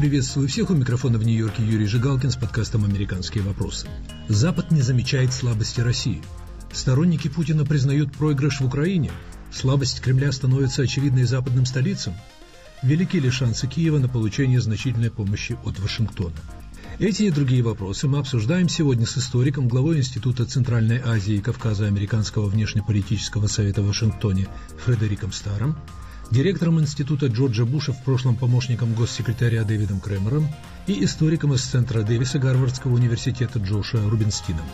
Приветствую всех. У микрофона в Нью-Йорке Юрий Жигалкин с подкастом «Американские вопросы». Запад не замечает слабости России. Сторонники Путина признают проигрыш в Украине. Слабость Кремля становится очевидной западным столицам. Велики ли шансы Киева на получение значительной помощи от Вашингтона? Эти и другие вопросы мы обсуждаем сегодня с историком, главой Института Центральной Азии и Кавказа Американского внешнеполитического совета в Вашингтоне Фредериком Старом, директором Института Джорджа Буша, в прошлом помощником госсекретаря Дэвидом Кремером и историком из Центра Дэвиса Гарвардского университета Джоша Рубинстином.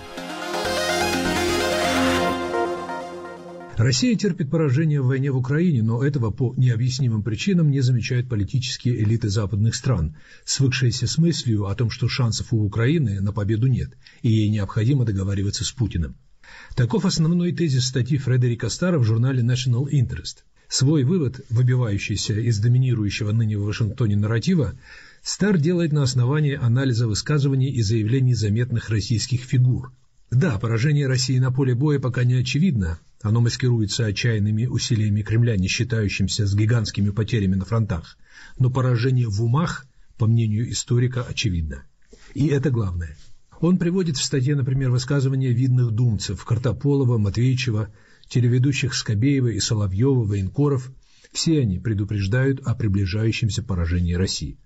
Россия терпит поражение в войне в Украине, но этого по необъяснимым причинам не замечают политические элиты западных стран, свыкшиеся с мыслью о том, что шансов у Украины на победу нет, и ей необходимо договариваться с Путиным. Таков основной тезис статьи Фредерика Стара в журнале National Interest – Свой вывод, выбивающийся из доминирующего ныне в Вашингтоне нарратива, Стар делает на основании анализа высказываний и заявлений заметных российских фигур. Да, поражение России на поле боя пока не очевидно, оно маскируется отчаянными усилиями Кремля, не считающимся с гигантскими потерями на фронтах, но поражение в умах, по мнению историка, очевидно. И это главное. Он приводит в статье, например, высказывания видных думцев Картополова, Матвеичева, телеведущих Скобеева и Соловьева, военкоров, все они предупреждают о приближающемся поражении России.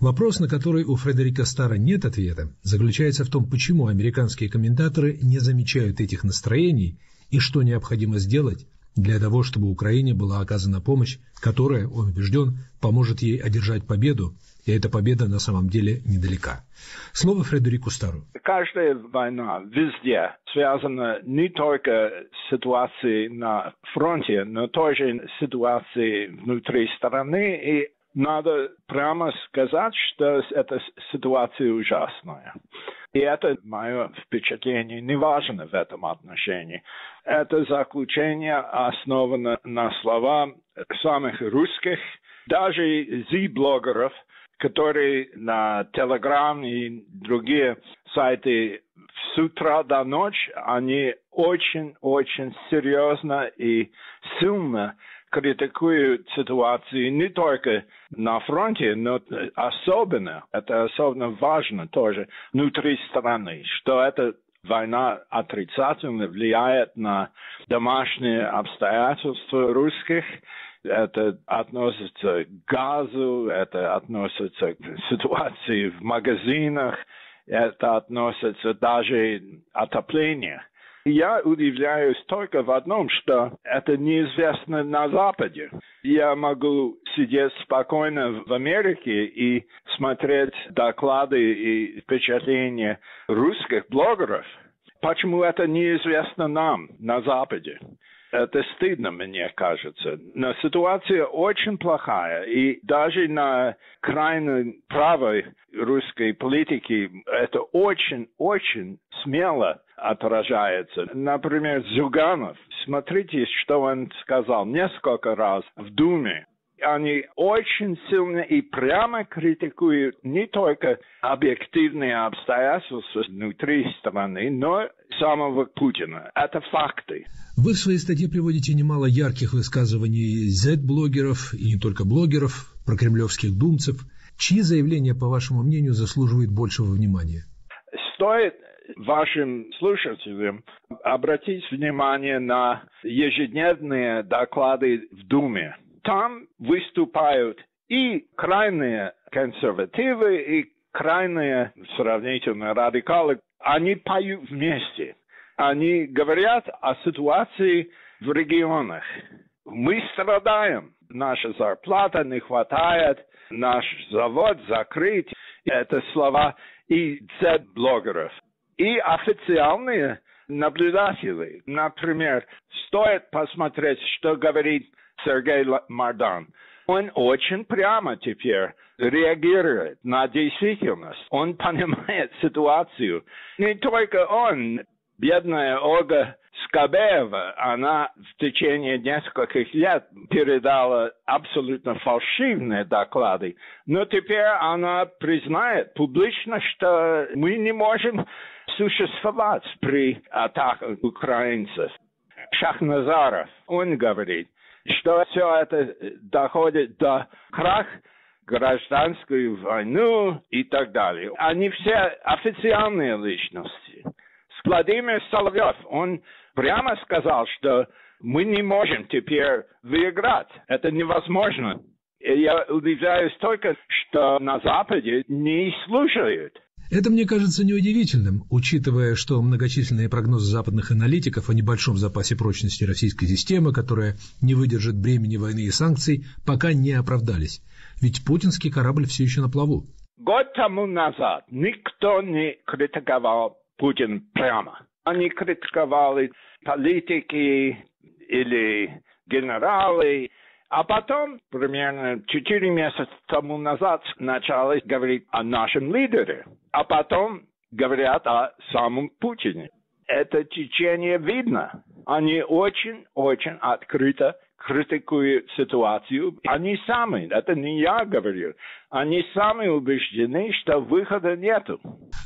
Вопрос, на который у Фредерика Стара нет ответа, заключается в том, почему американские комментаторы не замечают этих настроений и что необходимо сделать для того, чтобы Украине была оказана помощь, которая, он убежден, поможет ей одержать победу и эта победа на самом деле недалека. Слово Фредерику Стару. Каждая война везде связана не только с ситуацией на фронте, но тоже с ситуацией внутри страны. И надо прямо сказать, что эта ситуация ужасная. И это мое впечатление не важно в этом отношении. Это заключение основано на словах самых русских, даже зи-блогеров – которые на Telegram и другие сайты с утра до ночи, они очень-очень серьезно и сильно критикуют ситуацию не только на фронте, но особенно, это особенно важно тоже, внутри страны, что эта война отрицательно влияет на домашние обстоятельства русских, это относится к газу, это относится к ситуации в магазинах, это относится даже к отоплению. Я удивляюсь только в одном, что это неизвестно на Западе. Я могу сидеть спокойно в Америке и смотреть доклады и впечатления русских блогеров. Почему это неизвестно нам на Западе? Это стыдно, мне кажется. Но ситуация очень плохая. И даже на крайней правой русской политике это очень-очень смело отражается. Например, Зюганов. Смотрите, что он сказал несколько раз в Думе они очень сильно и прямо критикуют не только объективные обстоятельства внутри страны, но самого Путина. Это факты. Вы в своей статье приводите немало ярких высказываний Z-блогеров и не только блогеров, про кремлевских думцев. Чьи заявления, по вашему мнению, заслуживают большего внимания? Стоит вашим слушателям обратить внимание на ежедневные доклады в Думе там выступают и крайние консервативы, и крайние сравнительно радикалы. Они поют вместе. Они говорят о ситуации в регионах. Мы страдаем. Наша зарплата не хватает. Наш завод закрыт. Это слова и Z-блогеров. И официальные наблюдатели. Например, стоит посмотреть, что говорит Сергей Мардан. Он очень прямо теперь реагирует на действительность. Он понимает ситуацию. Не только он, бедная Ольга Скобеева, она в течение нескольких лет передала абсолютно фальшивые доклады, но теперь она признает публично, что мы не можем существовать при атаках украинцев. Шахназаров, он говорит, что все это доходит до крах гражданскую войну и так далее. Они все официальные личности. Владимир Соловьев, он прямо сказал, что мы не можем теперь выиграть. Это невозможно. И я удивляюсь только, что на Западе не слушают. Это мне кажется неудивительным, учитывая, что многочисленные прогнозы западных аналитиков о небольшом запасе прочности российской системы, которая не выдержит бремени войны и санкций, пока не оправдались. Ведь путинский корабль все еще на плаву. Год тому назад никто не критиковал Путин прямо. Они критиковали политики или генералы, а потом, примерно четыре месяца тому назад, начали говорить о нашем лидере, а потом говорят о самом Путине. Это течение видно. Они очень-очень открыто критикуют ситуацию. Они сами, это не я говорю, они сами убеждены, что выхода нету.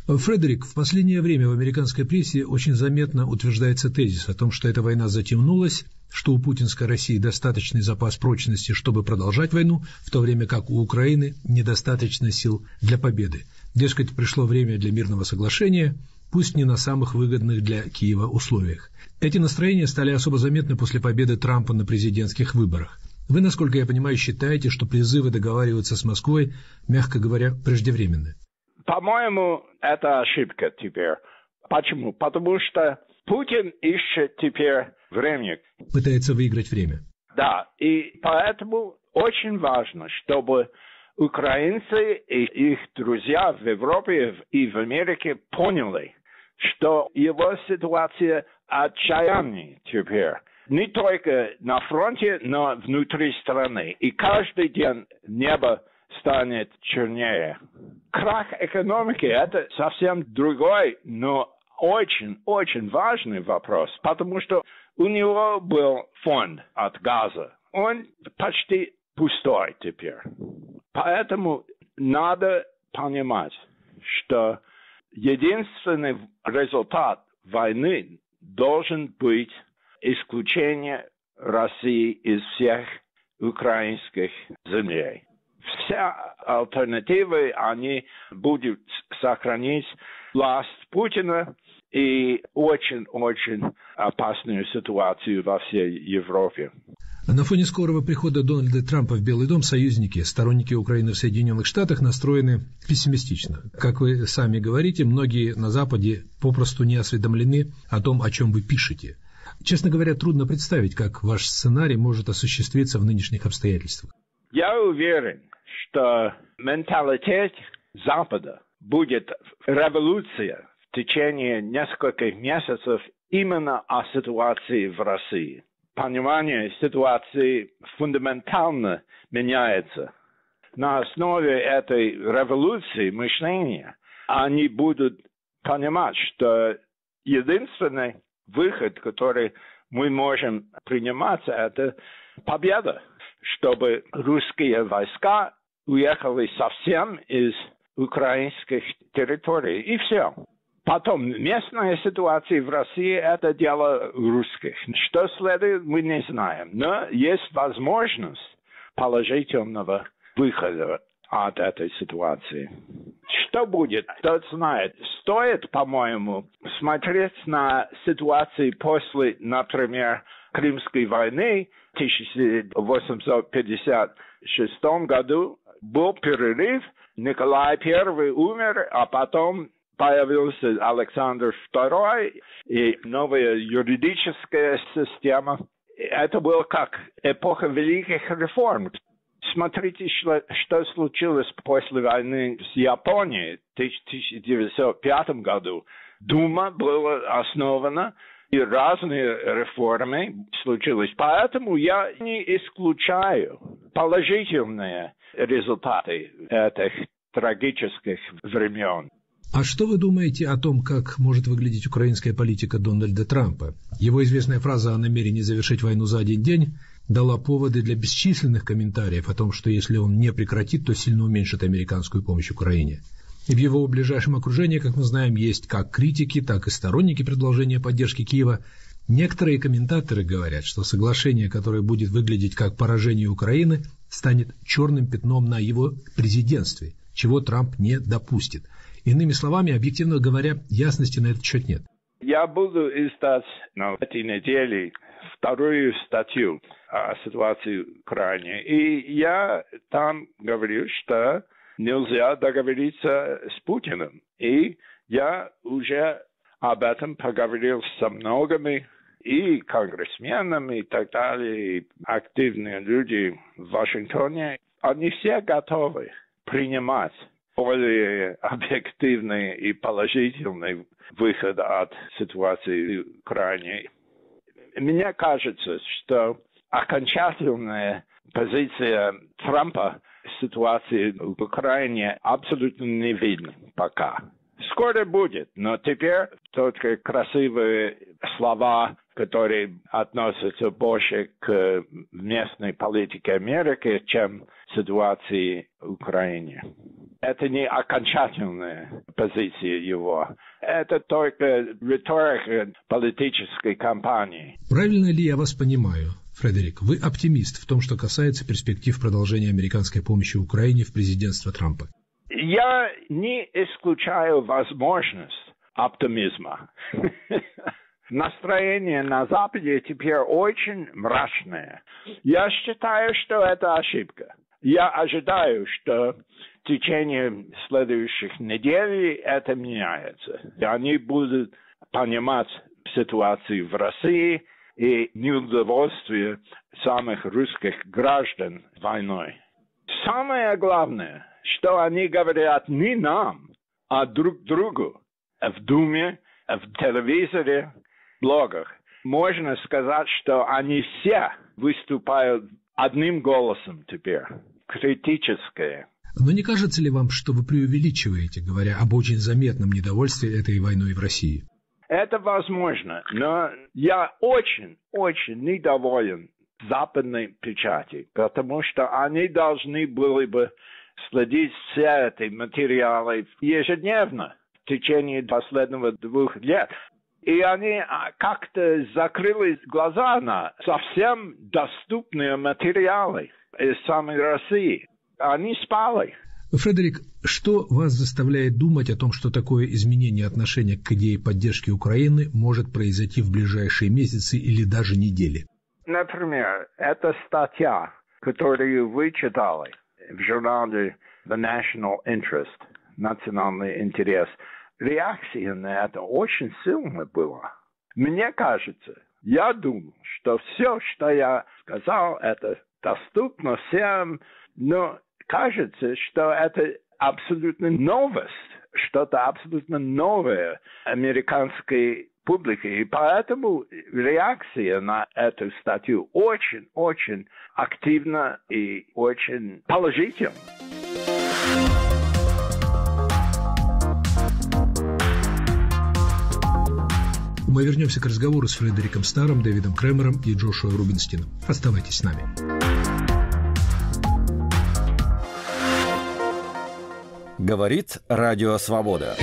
Фредерик, в последнее время в американской прессе очень заметно утверждается тезис о том, что эта война затемнулась, что у путинской России достаточный запас прочности, чтобы продолжать войну, в то время как у Украины недостаточно сил для победы. Дескать, пришло время для мирного соглашения, пусть не на самых выгодных для Киева условиях. Эти настроения стали особо заметны после победы Трампа на президентских выборах. Вы, насколько я понимаю, считаете, что призывы договариваться с Москвой, мягко говоря, преждевременны? По-моему, это ошибка теперь. Почему? Потому что Путин ищет теперь время. Пытается выиграть время. Да, и поэтому очень важно, чтобы украинцы и их друзья в Европе и в Америке поняли, что его ситуация отчаянная теперь. Не только на фронте, но внутри страны. И каждый день небо станет чернее. Крах экономики – это совсем другой, но очень-очень важный вопрос, потому что у него был фонд от газа. Он почти пустой теперь. Поэтому надо понимать, что единственный результат войны должен быть исключение России из всех украинских землей. Все альтернативы, они будут сохранить власть Путина и очень-очень опасную ситуацию во всей Европе. На фоне скорого прихода Дональда Трампа в Белый дом союзники, сторонники Украины в Соединенных Штатах настроены пессимистично. Как вы сами говорите, многие на Западе попросту не осведомлены о том, о чем вы пишете. Честно говоря, трудно представить, как ваш сценарий может осуществиться в нынешних обстоятельствах. Я уверен, что менталитет Запада будет революция течение нескольких месяцев именно о ситуации в России понимание ситуации фундаментально меняется. На основе этой революции мышления они будут понимать, что единственный выход, который мы можем принимать, это победа, чтобы русские войска уехали совсем из украинских территорий. И все. Потом, местная ситуация в России – это дело русских. Что следует, мы не знаем. Но есть возможность положительного выхода от этой ситуации. Что будет, тот знает. Стоит, по-моему, смотреть на ситуацию после, например, Крымской войны в 1856 году. Был перерыв, Николай I умер, а потом появился Александр II и новая юридическая система. Это было как эпоха великих реформ. Смотрите, что, что случилось после войны с Японией в 1905 году. Дума была основана, и разные реформы случились. Поэтому я не исключаю положительные результаты этих трагических времен. А что вы думаете о том, как может выглядеть украинская политика Дональда Трампа? Его известная фраза о намерении завершить войну за один день дала поводы для бесчисленных комментариев о том, что если он не прекратит, то сильно уменьшит американскую помощь Украине. И в его ближайшем окружении, как мы знаем, есть как критики, так и сторонники предложения поддержки Киева. Некоторые комментаторы говорят, что соглашение, которое будет выглядеть как поражение Украины, станет черным пятном на его президентстве, чего Трамп не допустит. Иными словами, объективно говоря, ясности на этот счет нет. Я буду издать на этой неделе вторую статью о ситуации в Украине. И я там говорю, что нельзя договориться с Путиным. И я уже об этом поговорил со многими и конгрессменами и так далее, и активные люди в Вашингтоне. Они все готовы принимать более объективный и положительный выход от ситуации в Украине. Мне кажется, что окончательная позиция Трампа ситуации в Украине абсолютно не видно пока. Скоро будет, но теперь только красивые слова, которые относятся больше к местной политике Америки, чем ситуации в Украине. Это не окончательная позиция его. Это только риторика политической кампании. Правильно ли я вас понимаю? Фредерик, вы оптимист в том, что касается перспектив продолжения американской помощи Украине в президентство Трампа? Я не исключаю возможность оптимизма. Настроение на Западе теперь очень мрачное. Я считаю, что это ошибка. Я ожидаю, что в течение следующих недель это меняется. И они будут понимать ситуацию в России и неудовольствие самых русских граждан войной. Самое главное, что они говорят не нам, а друг другу в Думе, в телевизоре, блогах. Можно сказать, что они все выступают одним голосом теперь, критическое. Но не кажется ли вам, что вы преувеличиваете, говоря об очень заметном недовольстве этой войной в России? Это возможно, но я очень-очень недоволен западной печати, потому что они должны были бы следить все эти материалы ежедневно в течение последнего двух лет. И они а, как-то закрыли глаза на совсем доступные материалы из самой России. Они спали. Фредерик, что вас заставляет думать о том, что такое изменение отношения к идее поддержки Украины может произойти в ближайшие месяцы или даже недели? Например, эта статья, которую вы читали в журнале The National Interest, национальный интерес, реакция на это очень сильная была. Мне кажется, я думаю, что все, что я сказал, это доступно всем, но кажется, что это абсолютно новость, что-то абсолютно новое американской публике. И поэтому реакция на эту статью очень-очень активна и очень положительна. Мы вернемся к разговору с Фредериком Старом, Дэвидом Кремером и Джошуа Рубинстином. Оставайтесь с нами. Говорит Радио Свобода.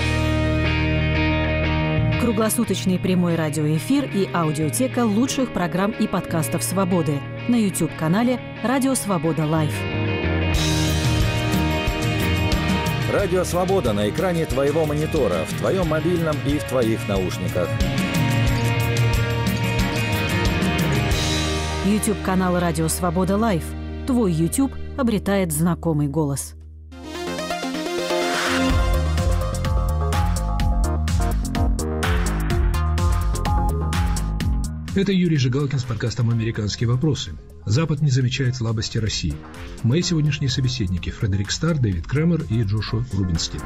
Круглосуточный прямой радиоэфир и аудиотека лучших программ и подкастов «Свободы» на YouTube-канале «Радио Свобода Live». Радио Свобода на экране твоего монитора, в твоем мобильном и в твоих наушниках. YouTube-канал «Радио Свобода Live». Твой YouTube обретает знакомый голос. Это Юрий Жигалкин с подкастом «Американские вопросы». Запад не замечает слабости России. Мои сегодняшние собеседники – Фредерик Стар, Дэвид Кремер и Джошуа Рубинстин.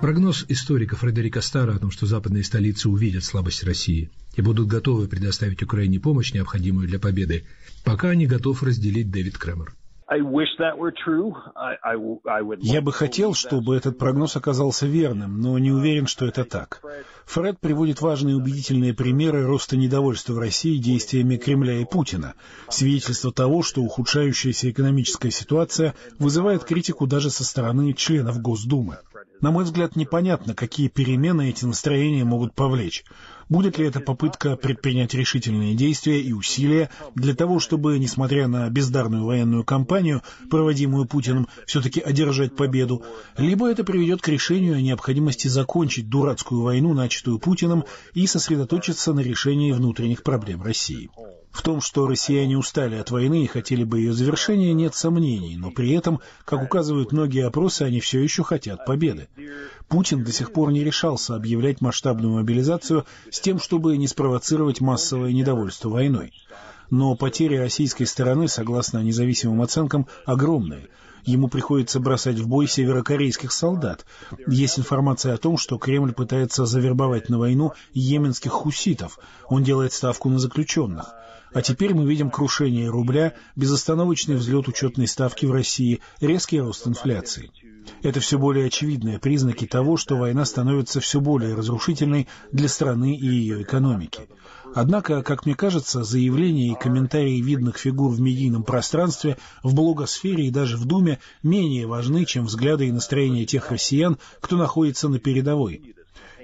Прогноз историка Фредерика Стара о том, что западные столицы увидят слабость России и будут готовы предоставить Украине помощь, необходимую для победы, пока не готов разделить Дэвид Кремер. Я бы хотел, чтобы этот прогноз оказался верным, но не уверен, что это так. Фред приводит важные убедительные примеры роста недовольства в России действиями Кремля и Путина, свидетельство того, что ухудшающаяся экономическая ситуация вызывает критику даже со стороны членов Госдумы. На мой взгляд, непонятно, какие перемены эти настроения могут повлечь. Будет ли это попытка предпринять решительные действия и усилия для того, чтобы, несмотря на бездарную военную кампанию, проводимую Путиным, все-таки одержать победу, либо это приведет к решению о необходимости закончить дурацкую войну, начатую Путиным, и сосредоточиться на решении внутренних проблем России. В том, что россияне устали от войны и хотели бы ее завершения, нет сомнений, но при этом, как указывают многие опросы, они все еще хотят победы. Путин до сих пор не решался объявлять масштабную мобилизацию с тем, чтобы не спровоцировать массовое недовольство войной. Но потери российской стороны, согласно независимым оценкам, огромные – ему приходится бросать в бой северокорейских солдат. Есть информация о том, что Кремль пытается завербовать на войну йеменских хуситов. Он делает ставку на заключенных. А теперь мы видим крушение рубля, безостановочный взлет учетной ставки в России, резкий рост инфляции. Это все более очевидные признаки того, что война становится все более разрушительной для страны и ее экономики. Однако, как мне кажется, заявления и комментарии видных фигур в медийном пространстве, в блогосфере и даже в Думе менее важны, чем взгляды и настроения тех россиян, кто находится на передовой.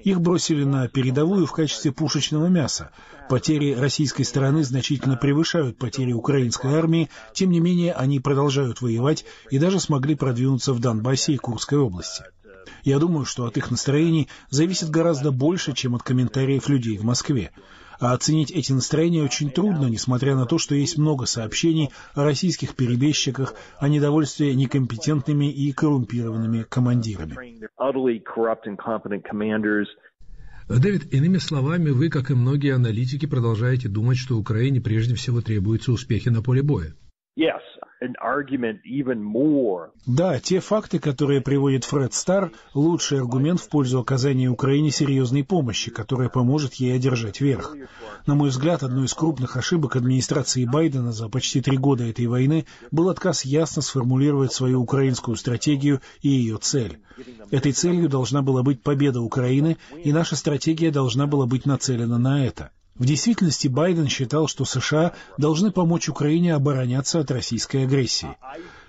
Их бросили на передовую в качестве пушечного мяса. Потери российской стороны значительно превышают потери украинской армии, тем не менее они продолжают воевать и даже смогли продвинуться в Донбассе и Курской области. Я думаю, что от их настроений зависит гораздо больше, чем от комментариев людей в Москве. А оценить эти настроения очень трудно, несмотря на то, что есть много сообщений о российских перебежчиках, о недовольстве некомпетентными и коррумпированными командирами. Дэвид, иными словами, вы, как и многие аналитики, продолжаете думать, что Украине прежде всего требуются успехи на поле боя. Да, те факты, которые приводит Фред Стар, лучший аргумент в пользу оказания Украине серьезной помощи, которая поможет ей одержать верх. На мой взгляд, одной из крупных ошибок администрации Байдена за почти три года этой войны был отказ ясно сформулировать свою украинскую стратегию и ее цель. Этой целью должна была быть победа Украины, и наша стратегия должна была быть нацелена на это. В действительности Байден считал, что США должны помочь Украине обороняться от российской агрессии.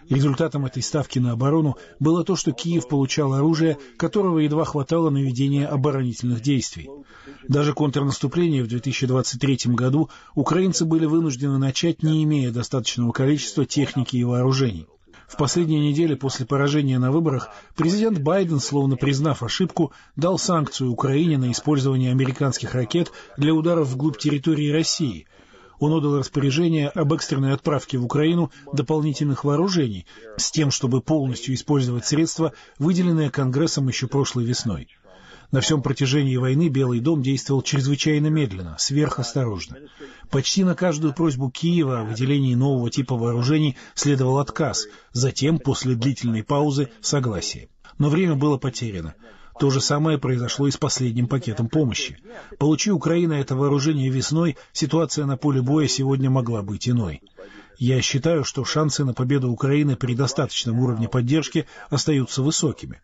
Результатом этой ставки на оборону было то, что Киев получал оружие, которого едва хватало на ведение оборонительных действий. Даже контрнаступление в 2023 году украинцы были вынуждены начать, не имея достаточного количества техники и вооружений. В последние недели после поражения на выборах президент Байден, словно признав ошибку, дал санкцию Украине на использование американских ракет для ударов вглубь территории России. Он отдал распоряжение об экстренной отправке в Украину дополнительных вооружений с тем, чтобы полностью использовать средства, выделенные Конгрессом еще прошлой весной. На всем протяжении войны Белый дом действовал чрезвычайно медленно, сверхосторожно. Почти на каждую просьбу Киева о выделении нового типа вооружений следовал отказ, затем, после длительной паузы, согласие. Но время было потеряно. То же самое произошло и с последним пакетом помощи. Получи Украина это вооружение весной, ситуация на поле боя сегодня могла быть иной. Я считаю, что шансы на победу Украины при достаточном уровне поддержки остаются высокими.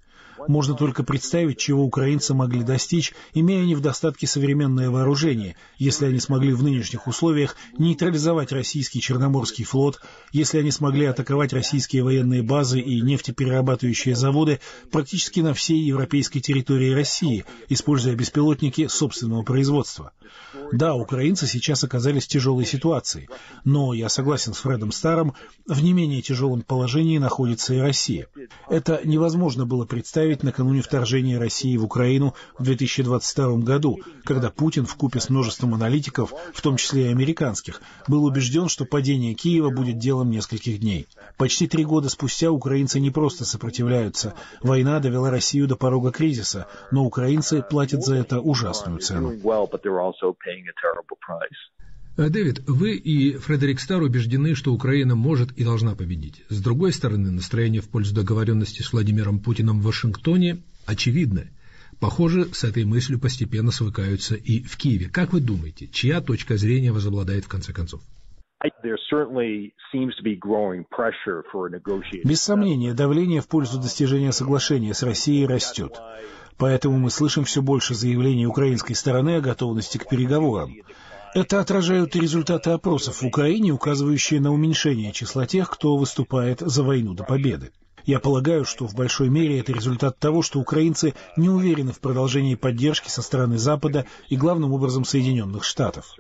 Можно только представить, чего украинцы могли достичь, имея не в достатке современное вооружение, если они смогли в нынешних условиях нейтрализовать российский Черноморский флот, если они смогли атаковать российские военные базы и нефтеперерабатывающие заводы практически на всей европейской территории России, используя беспилотники собственного производства. Да, украинцы сейчас оказались в тяжелой ситуации, но, я согласен с Фредом Старом, в не менее тяжелом положении находится и Россия. Это невозможно было представить накануне вторжения России в Украину в 2022 году, когда Путин в купе с множеством аналитиков, в том числе и американских, был убежден, что падение Киева будет делом нескольких дней. Почти три года спустя украинцы не просто сопротивляются. Война довела Россию до порога кризиса, но украинцы платят за это ужасную цену. Э, Дэвид, вы и Фредерик Стар убеждены, что Украина может и должна победить. С другой стороны, настроение в пользу договоренности с Владимиром Путиным в Вашингтоне очевидно. Похоже, с этой мыслью постепенно свыкаются и в Киеве. Как вы думаете, чья точка зрения возобладает в конце концов? Без сомнения, давление в пользу достижения соглашения с Россией растет. Поэтому мы слышим все больше заявлений украинской стороны о готовности к переговорам. Это отражают и результаты опросов в Украине, указывающие на уменьшение числа тех, кто выступает за войну до победы. Я полагаю, что в большой мере это результат того, что украинцы не уверены в продолжении поддержки со стороны Запада и главным образом Соединенных Штатов.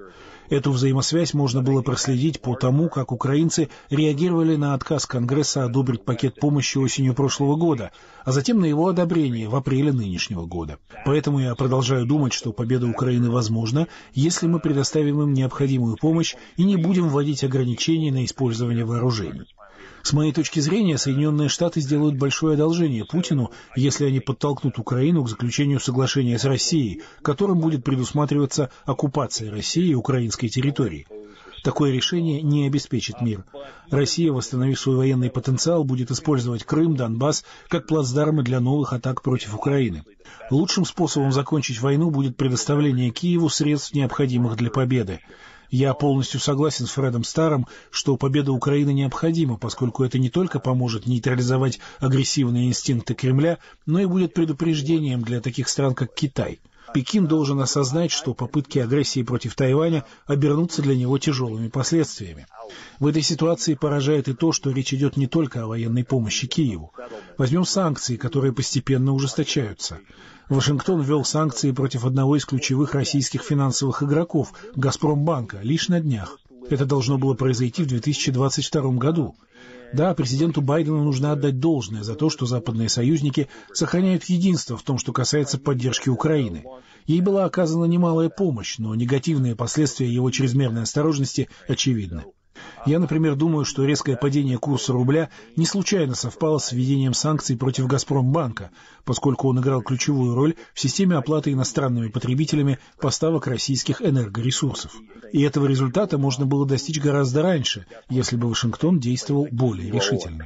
Эту взаимосвязь можно было проследить по тому, как украинцы реагировали на отказ Конгресса одобрить пакет помощи осенью прошлого года, а затем на его одобрение в апреле нынешнего года. Поэтому я продолжаю думать, что победа Украины возможна, если мы предоставим им необходимую помощь и не будем вводить ограничения на использование вооружений. С моей точки зрения, Соединенные Штаты сделают большое одолжение Путину, если они подтолкнут Украину к заключению соглашения с Россией, которым будет предусматриваться оккупация России и украинской территории. Такое решение не обеспечит мир. Россия, восстановив свой военный потенциал, будет использовать Крым, Донбасс как плацдармы для новых атак против Украины. Лучшим способом закончить войну будет предоставление Киеву средств, необходимых для победы. Я полностью согласен с Фредом Старом, что победа Украины необходима, поскольку это не только поможет нейтрализовать агрессивные инстинкты Кремля, но и будет предупреждением для таких стран, как Китай. Пекин должен осознать, что попытки агрессии против Тайваня обернутся для него тяжелыми последствиями. В этой ситуации поражает и то, что речь идет не только о военной помощи Киеву. Возьмем санкции, которые постепенно ужесточаются. Вашингтон ввел санкции против одного из ключевых российских финансовых игроков – «Газпромбанка» лишь на днях. Это должно было произойти в 2022 году. Да, президенту Байдену нужно отдать должное за то, что западные союзники сохраняют единство в том, что касается поддержки Украины. Ей была оказана немалая помощь, но негативные последствия его чрезмерной осторожности очевидны. Я, например, думаю, что резкое падение курса рубля не случайно совпало с введением санкций против «Газпромбанка», поскольку он играл ключевую роль в системе оплаты иностранными потребителями поставок российских энергоресурсов. И этого результата можно было достичь гораздо раньше, если бы Вашингтон действовал более решительно.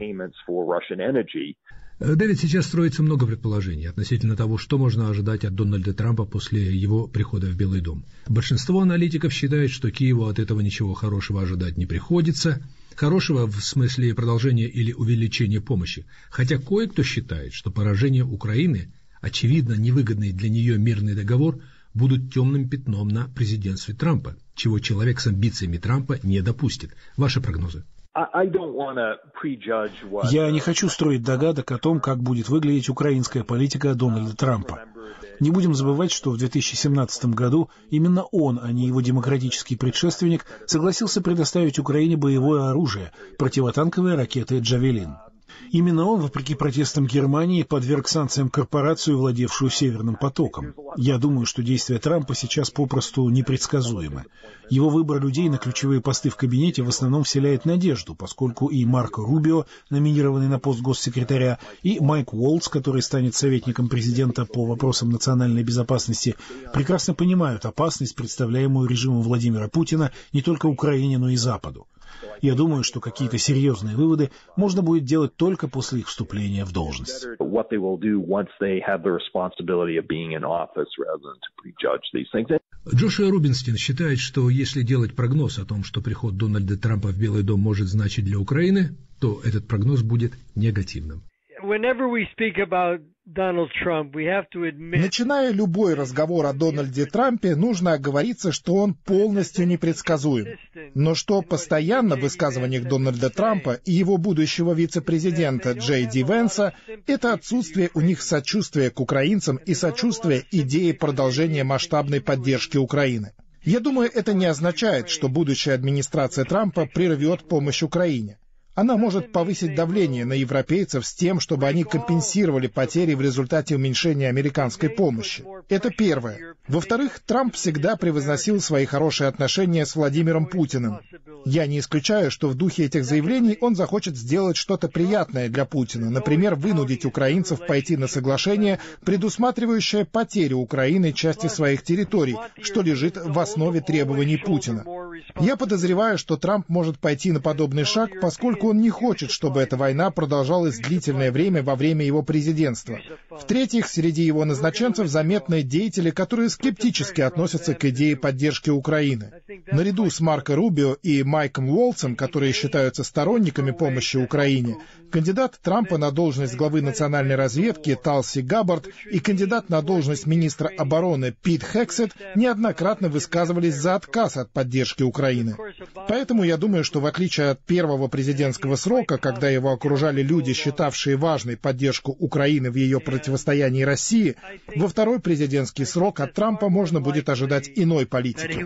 Э, Дэвид, сейчас строится много предположений относительно того, что можно ожидать от Дональда Трампа после его прихода в Белый дом. Большинство аналитиков считает, что Киеву от этого ничего хорошего ожидать не приходится, хорошего в смысле продолжения или увеличения помощи, хотя кое-кто считает, что поражение Украины, очевидно невыгодный для нее мирный договор, будут темным пятном на президентстве Трампа, чего человек с амбициями Трампа не допустит. Ваши прогнозы? Я не хочу строить догадок о том, как будет выглядеть украинская политика Дональда Трампа. Не будем забывать, что в 2017 году именно он, а не его демократический предшественник, согласился предоставить Украине боевое оружие, противотанковые ракеты «Джавелин». Именно он, вопреки протестам Германии, подверг санкциям корпорацию, владевшую Северным потоком. Я думаю, что действия Трампа сейчас попросту непредсказуемы. Его выбор людей на ключевые посты в кабинете в основном вселяет надежду, поскольку и Марко Рубио, номинированный на пост госсекретаря, и Майк Уолтс, который станет советником президента по вопросам национальной безопасности, прекрасно понимают опасность, представляемую режимом Владимира Путина не только Украине, но и Западу. Я думаю, что какие-то серьезные выводы можно будет делать только после их вступления в должность. Джошуа Рубинстин считает, что если делать прогноз о том, что приход Дональда Трампа в Белый дом может значить для Украины, то этот прогноз будет негативным. Начиная любой разговор о Дональде Трампе, нужно оговориться, что он полностью непредсказуем. Но что постоянно в высказываниях Дональда Трампа и его будущего вице-президента Джей Ди Венса, это отсутствие у них сочувствия к украинцам и сочувствие идеи продолжения масштабной поддержки Украины. Я думаю, это не означает, что будущая администрация Трампа прервет помощь Украине. Она может повысить давление на европейцев с тем, чтобы они компенсировали потери в результате уменьшения американской помощи. Это первое. Во-вторых, Трамп всегда превозносил свои хорошие отношения с Владимиром Путиным. Я не исключаю, что в духе этих заявлений он захочет сделать что-то приятное для Путина, например, вынудить украинцев пойти на соглашение, предусматривающее потерю Украины части своих территорий, что лежит в основе требований Путина. Я подозреваю, что Трамп может пойти на подобный шаг, поскольку он не хочет, чтобы эта война продолжалась длительное время во время его президентства. В-третьих, среди его назначенцев заметны деятели, которые скептически относятся к идее поддержки Украины. Наряду с Марко Рубио и Майком Уолтсом, которые считаются сторонниками помощи Украине, кандидат Трампа на должность главы национальной разведки Талси Габбард и кандидат на должность министра обороны Пит Хексет неоднократно высказывались за отказ от поддержки Украины. Поэтому я думаю, что в отличие от первого президентского срока, когда его окружали люди, считавшие важной поддержку Украины в ее противостоянии России, во второй президентский срок от Трампа можно будет ожидать иной политики.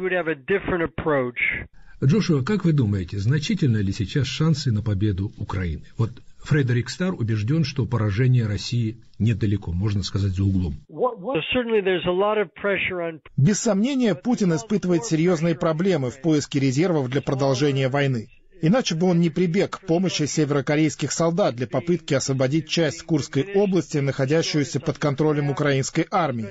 Джошуа, как вы думаете, значительны ли сейчас шансы на победу Украины? Вот Фредерик Стар убежден, что поражение России недалеко, можно сказать, за углом. Без сомнения, Путин испытывает серьезные проблемы в поиске резервов для продолжения войны. Иначе бы он не прибег к помощи северокорейских солдат для попытки освободить часть Курской области, находящуюся под контролем украинской армии.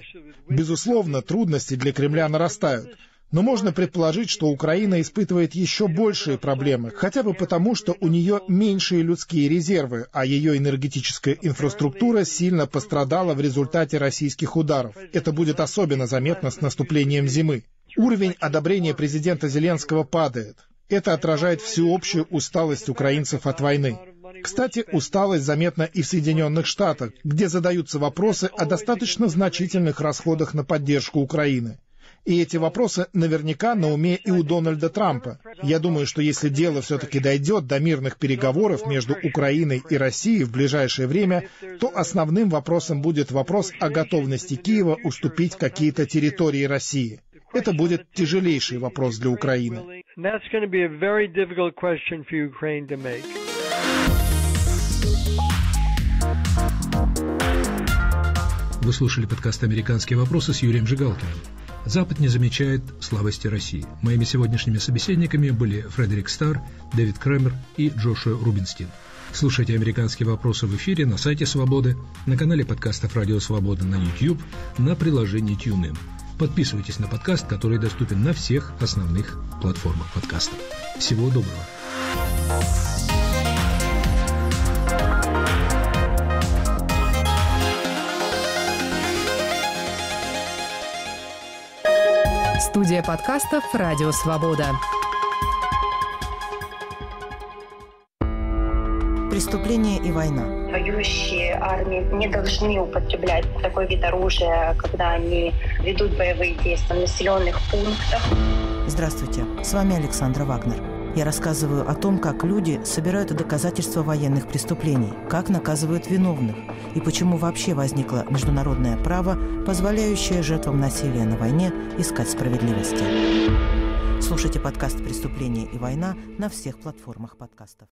Безусловно, трудности для Кремля нарастают. Но можно предположить, что Украина испытывает еще большие проблемы, хотя бы потому, что у нее меньшие людские резервы, а ее энергетическая инфраструктура сильно пострадала в результате российских ударов. Это будет особенно заметно с наступлением зимы. Уровень одобрения президента Зеленского падает. Это отражает всеобщую усталость украинцев от войны. Кстати, усталость заметна и в Соединенных Штатах, где задаются вопросы о достаточно значительных расходах на поддержку Украины. И эти вопросы наверняка на уме и у Дональда Трампа. Я думаю, что если дело все-таки дойдет до мирных переговоров между Украиной и Россией в ближайшее время, то основным вопросом будет вопрос о готовности Киева уступить какие-то территории России. Это будет тяжелейший вопрос для Украины. Вы слушали подкаст «Американские вопросы» с Юрием Жигалкиным. Запад не замечает слабости России. Моими сегодняшними собеседниками были Фредерик Стар, Дэвид Кремер и Джошуа Рубинстин. Слушайте «Американские вопросы» в эфире на сайте «Свободы», на канале подкастов «Радио Свобода» на YouTube, на приложении TuneIn. Подписывайтесь на подкаст, который доступен на всех основных платформах подкастов. Всего доброго! Студия подкастов «Радио Свобода». Преступление и война. Воюющие армии не должны употреблять такой вид оружия, когда они ведут боевые действия в населенных пунктах. Здравствуйте, с вами Александра Вагнер. Я рассказываю о том, как люди собирают доказательства военных преступлений, как наказывают виновных и почему вообще возникло международное право, позволяющее жертвам насилия на войне искать справедливости. Слушайте подкаст «Преступление и война» на всех платформах подкастов.